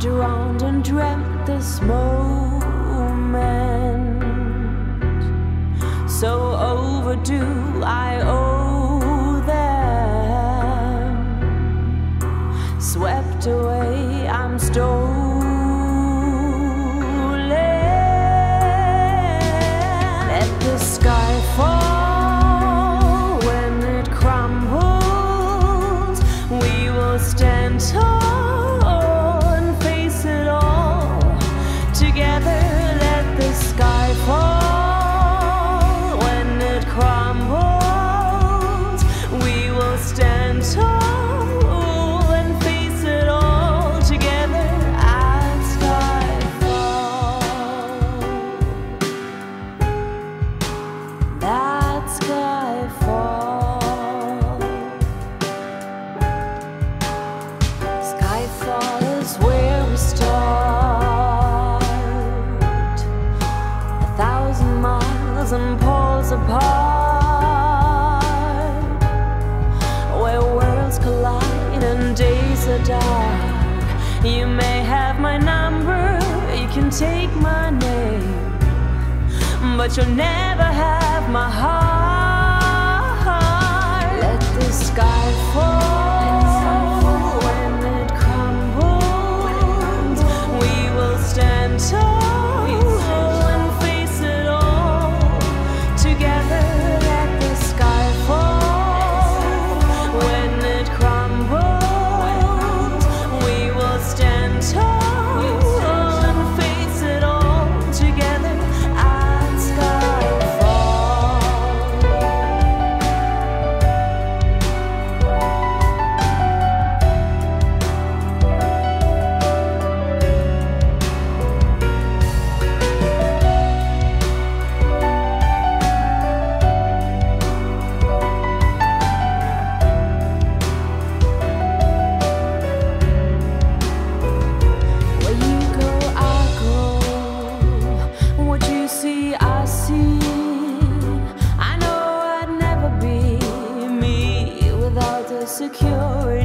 I've drowned and dreamt this moment. So overdue, I owe them. Swept away, I'm stolen. Let the sky fall together. Let the sky fall You may have my number, you can take my name but you'll never have my heart. Let the sky fall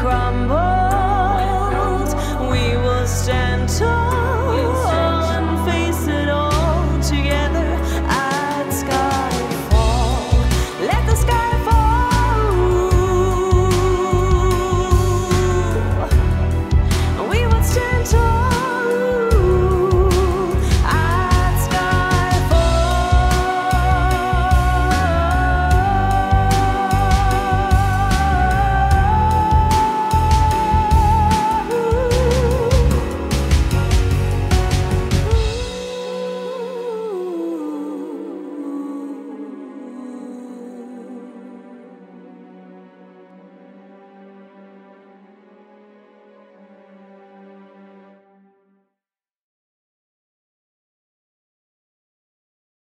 crumble.